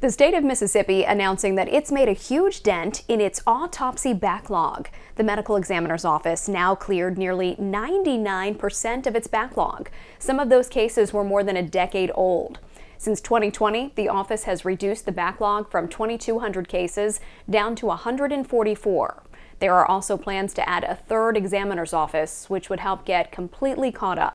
The state of Mississippi announcing that it's made a huge dent in its autopsy backlog. The medical examiner's office now cleared nearly 99% of its backlog. Some of those cases were more than a decade old. Since 2020, the office has reduced the backlog from 2,200 cases down to 144. There are also plans to add a third examiner's office, which would help get completely caught up.